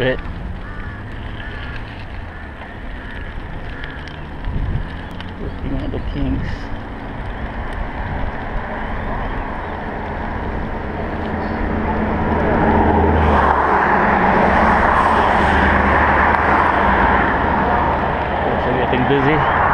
bit. Looking at the kinks. Getting busy.